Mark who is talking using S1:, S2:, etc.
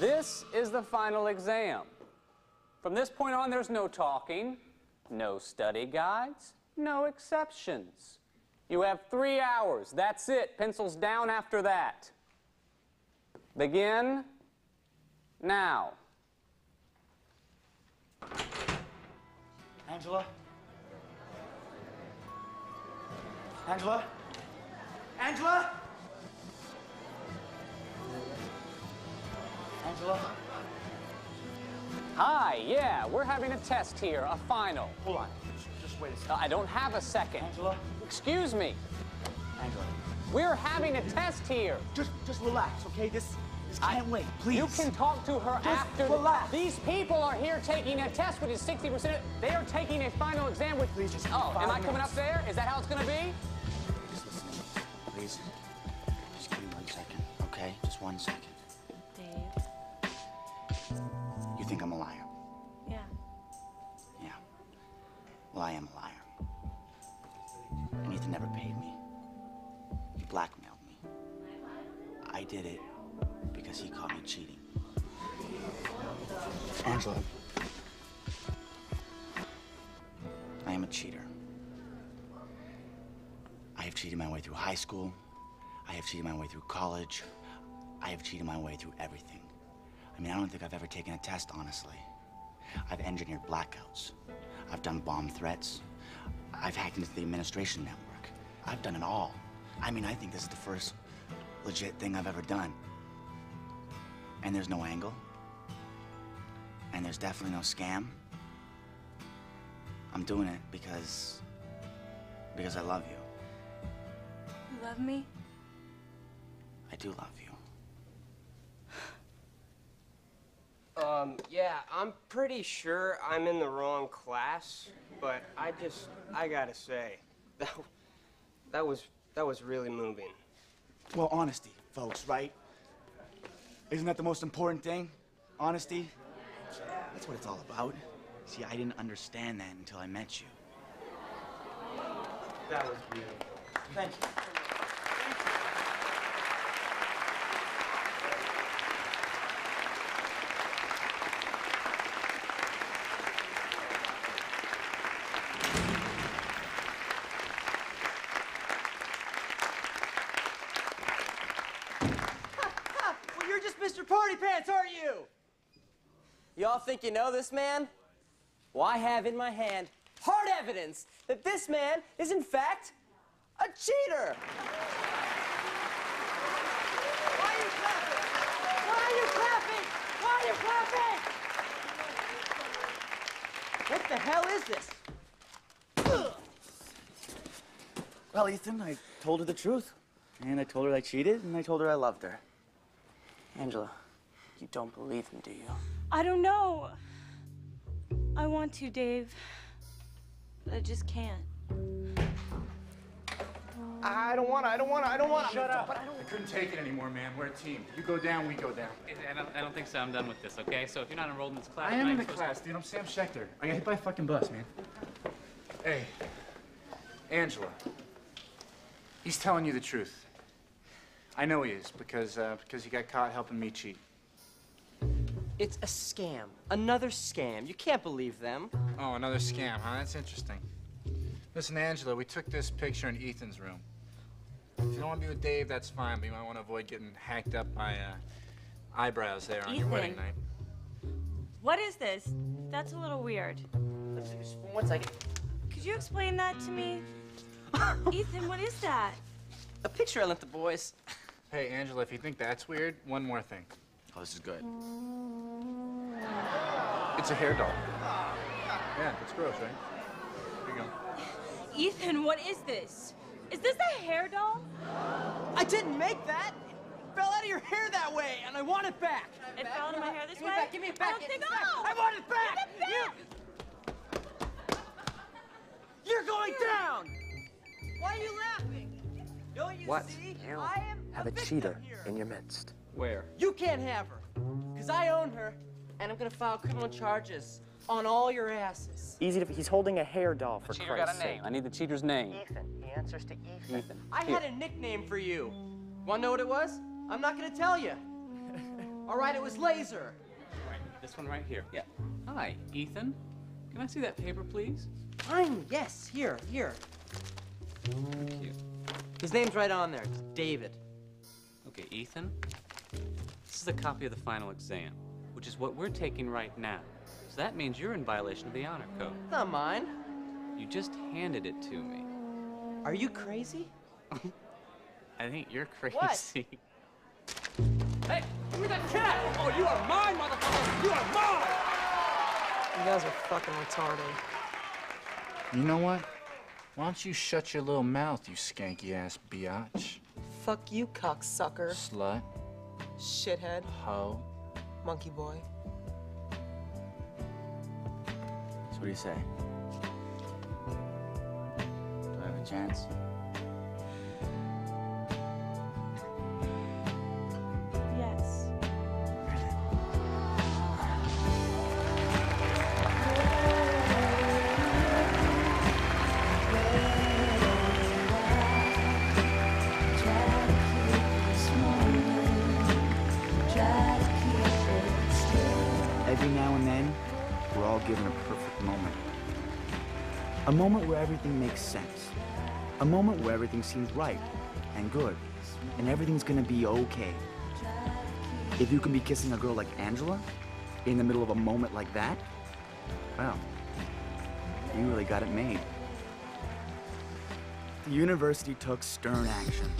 S1: This is the final exam. From this point on, there's no talking, no study guides, no exceptions. You have three hours. That's it. Pencils down after that. Begin now.
S2: Angela? Angela? Angela? Angela?
S1: Hi, yeah, we're having a test here, a final.
S2: Hold on. Just, just wait a second.
S1: I don't have a second.
S2: Angela?
S1: Excuse me.
S2: Angela.
S1: We're having a test here.
S2: Just just relax, okay? This this can't wait, please.
S1: You can talk to her
S2: Just
S1: after. the-
S2: relax.
S1: These people are here taking a test, which is 60%. They are taking a final exam with.
S2: Please, just give me
S1: Oh,
S2: five
S1: am I coming
S2: minutes.
S1: up there? Is that how it's going to be?
S2: Just listen to me, please. Just give me one second, okay? Just one second.
S3: Dave.
S2: You think I'm a liar?
S3: Yeah.
S2: Yeah. Well, I am a liar. And Ethan never paid me. He blackmailed me. I did it because he caught me cheating. Angela. I am a cheater. I have cheated my way through high school. I have cheated my way through college. I have cheated my way through everything. I mean, I don't think I've ever taken a test, honestly. I've engineered blackouts. I've done bomb threats. I've hacked into the administration network. I've done it all. I mean, I think this is the first legit thing I've ever done. And there's no angle. And there's definitely no scam. I'm doing it because. because I love you.
S3: You love me?
S2: I do love you.
S4: Um, yeah, I'm pretty sure I'm in the wrong class, but I just, I gotta say, that, that was, that was really moving.
S2: Well, honesty, folks, right? Isn't that the most important thing? Honesty? That's what it's all about. See, I didn't understand that until I met you.
S4: That was beautiful.
S2: Thank you.
S5: You're just Mr. Party Pants, aren't you? Y'all think you know this man? Well, I have in my hand hard evidence that this man is, in fact, a cheater. Why are you clapping? Why are you clapping? Why are you clapping? What the hell is this?
S2: Well, Ethan, I told her the truth. And I told her I cheated, and I told her I loved her.
S5: Angela, you don't believe me, do you?
S3: I don't know. I want to, Dave. But I just can't.
S4: I don't wanna, I don't wanna, I don't wanna.
S6: Shut up. I couldn't take it anymore, man. We're a team. You go down, we go down.
S7: I don't, I don't think so. I'm done with this, okay? So if you're not enrolled in this class,
S6: I am in the
S7: supposed-
S6: class, dude. I'm Sam Schechter. I got hit by a fucking bus, man. Hey, Angela. He's telling you the truth. I know he is because uh, because he got caught helping me cheat.
S5: It's a scam. Another scam. You can't believe them.
S6: Oh, another scam, huh? That's interesting. Listen, Angela, we took this picture in Ethan's room. If you don't want to be with Dave, that's fine, but you might want to avoid getting hacked up by uh, eyebrows there on your wedding night.
S3: What is this? That's a little weird.
S5: Just One second.
S3: Could you explain that to me? Ethan, what is that?
S5: A picture I lent the boys.
S6: Hey, Angela, if you think that's weird, one more thing.
S2: Oh, this is good.
S6: It's a hair doll. Yeah, it's gross, right? Here you go.
S3: Ethan, what is this? Is this a hair doll?
S5: I didn't make that. It fell out of your hair that way, and I want it back.
S3: It fell out of my hair this
S5: Give me
S3: way?
S5: it back, give me it back,
S3: I don't
S5: give
S3: think
S5: me back. I want it back.
S3: Give it back.
S5: You, are going down. Why are you laughing? Don't you
S8: What?
S5: see?
S8: You
S5: I am
S8: have a
S5: victim
S8: cheater
S5: here.
S8: in your midst.
S4: Where?
S5: You can't have her, because I own her, and I'm gonna file criminal charges on all your asses.
S8: Easy to. He's holding a hair doll for
S1: Cheater got
S8: Christ's
S1: a name.
S8: sake.
S1: I need the cheater's name.
S8: Ethan. He answers to Ethan.
S1: Ethan.
S5: I
S1: Here.
S5: had a nickname for you. Wanna know what it was? I'm not gonna tell you. All right, it was laser.
S1: Right, this one right here. Yeah. Hi, Ethan. Can I see that paper, please?
S5: Fine, yes, here, here.
S1: Thank you.
S5: His name's right on there. It's David.
S1: Okay, Ethan. This is a copy of the final exam, which is what we're taking right now. So that means you're in violation of the honor code.
S5: It's not mine.
S1: You just handed it to me.
S5: Are you crazy?
S1: I think you're crazy.
S5: What?
S1: Hey, give me that cat! Oh, you are mine, motherfucker! You are mine!
S5: You guys are fucking retarded.
S6: You know what? Why don't you shut your little mouth, you skanky ass biatch?
S9: Fuck you, cocksucker.
S6: Slut,
S9: Shithead.
S6: hoe.
S9: Monkey boy.
S2: So what do you say? Do I have a chance? Every now and then, we're all given a perfect moment. A moment where everything makes sense. A moment where everything seems right and good. And everything's gonna be okay. If you can be kissing a girl like Angela in the middle of a moment like that, well, you really got it made. The university took stern action.